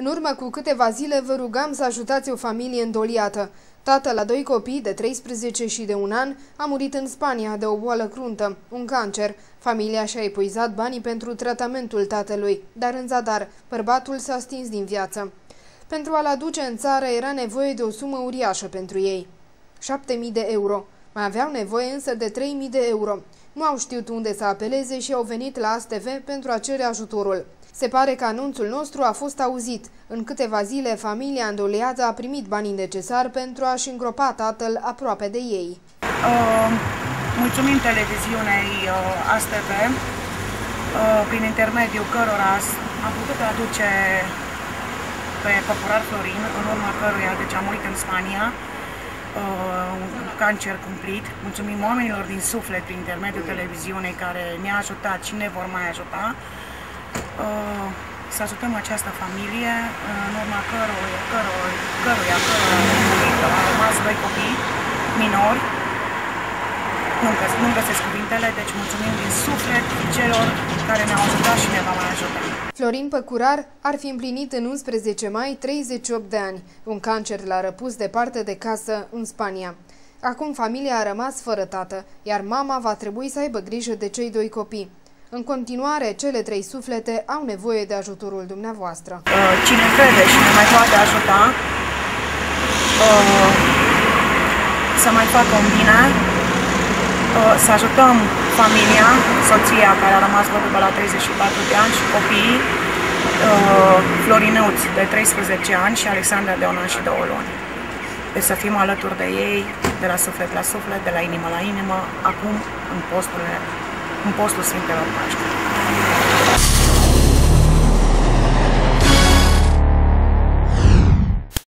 În urmă cu câteva zile vă rugam să ajutați o familie îndoliată. Tatăl la doi copii de 13 și de un an a murit în Spania de o boală cruntă, un cancer. Familia și-a epuizat banii pentru tratamentul tatălui, dar în zadar, bărbatul s-a stins din viață. Pentru a-l aduce în țară era nevoie de o sumă uriașă pentru ei. 7.000 de euro. Mai aveau nevoie însă de 3.000 de euro. Nu au știut unde să apeleze și au venit la ASTV pentru a cere ajutorul. Se pare că anunțul nostru a fost auzit. În câteva zile, familia îndoleată a primit banii necesari pentru a-și îngropa tatăl aproape de ei. Uh, mulțumim televiziunei uh, ASTV, uh, prin intermediul cărora am putut aduce pe Caporal Florin, în urma căruia deci a murit în Spania, uh, un cancer cumplit. Mulțumim oamenilor din suflet prin intermediul televiziunii care ne-a ajutat și ne vor mai ajuta. Uh, să ajutăm această familie, în urma căruia, căruia, căruia, căruia au rămas doi copii minori. Nu, găs nu găsesc cuvintele, deci mulțumim din suflet celor care ne-au ajutat și ne va mai ajuta. Florin Păcurar ar fi împlinit în 11 mai 38 de ani. Un cancer l-a răpus departe de casă în Spania. Acum familia a rămas fără tată, iar mama va trebui să aibă grijă de cei doi copii. În continuare, cele trei suflete au nevoie de ajutorul dumneavoastră. Uh, cine crede și ne mai poate ajuta uh, să mai facă un bine, uh, să ajutăm familia, soția care a rămas văduvă la 34 de ani și copiii, Florineuț de 13 ani și Alexandra de un an și două luni. Deci să fim alături de ei, de la suflet la suflet, de la inimă la inimă, acum în posturile în postul Sfintelor Paște.